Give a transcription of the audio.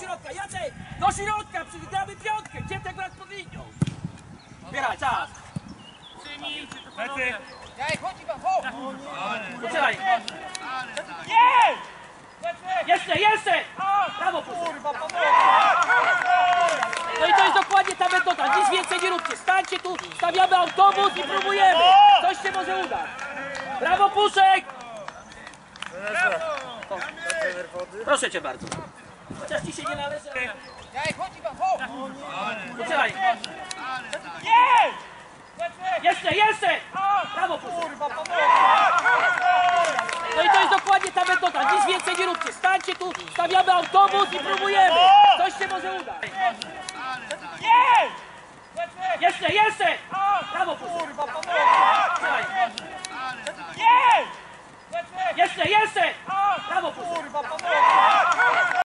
środka, Jacek! Do środka, przygamy piątkę! Gdzie te grać pod linią? Zbieraj, czas! Lecy! Poczekaj! Nie! Jeszcze, jeszcze! Brawo, kurwa, No i to jest dokładnie ta metoda, nic więcej nie róbcie. Stańcie tu, stawiamy autobus i próbujemy. Coś się może udać. Brawo, Puszek! O. Proszę cię bardzo. Chociaż ci się nie należy. ale- Poczekaj! Nie! Jeszcze, jeszcze! Brawo, Puszek! No i to jest dokładnie ta metoda, nic więcej nie róbcie. Stańcie tu, stawiamy autobus i próbujemy. Coś się może udać. Nie! Jeszcze, jeszcze! Brawo, Puszek! Poczekaj. Nie! Jeszcze, jeszcze!